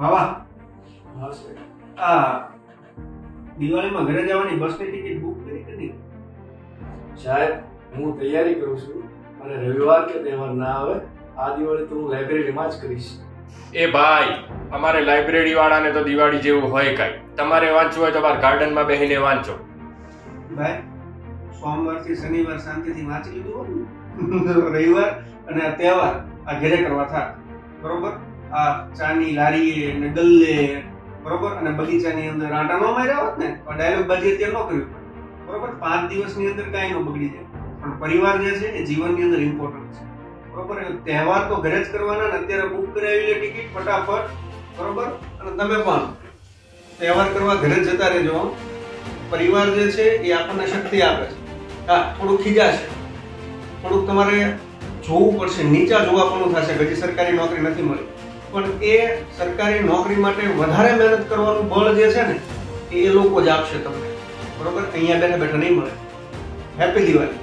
હા આ દિવાળીમાં ઘરે જવાની બસની ટિકિટ બુક કરી કે નહીં? સાહેબ હું તૈયારી કરું છું અને રવિવાર કે તહેવાર ના આવે આ દિવાળી તો હું લાઇબ્રેરીમાં જ કરીશ. એ ભાઈ અમારે લાઇબ્રેરી વાળાને તો દિવાળી જેવું હોય કાંઈ. તમારે વાંચવું હોય તો બાર ગાર્ડનમાં બેસીને વાંચો. ભાઈ સોમવારથી શનિવાર શાંતિથી વાંચી લીધું રવિવાર અને આ તહેવાર આ ઘરે કરવા થાય બરોબર? આ ચાની લારીએ ને ગલ્લે બરોબર? અને બગીચાની અંદર આંટા ન માર્યા હોત ને, તો ડાયલોગ બાજી અત્યારે ન કર્યું બરોબર? પાંચ દિવસની અંદર કાંઈ ન બગડી જાય. પણ પરિવાર જે છે એ જીવનની અંદર ઇમ્પોર્ટન્ટ છે. બરોબર? તહેવાર તો ઘરે જ કરવાના ને, અત્યારે બુક કરાવી લે ટિકિટ ફટાફટ, બરોબર? અને તમે પણ તહેવાર કરવા ઘરે જતા રહેજો. પરિવાર જે છે, એ આપણને શક્તિ આપે છે. હા, થોડુંક ખીજાશે. થોડુંક તમારે જોવું પડશે. નીચા જોવાપણું થશે. કે હજી સરકારી નોકરી નથી મળી. પણ એ સરકારી નોકરી માટે વધારે મહેનત કરવાનું બળ જે છે ને, એ લોકો જ આપશે તમને. બરોબર? અહીંયા બેઠા બેઠા નહીં મળે. હેપી દિવાળી.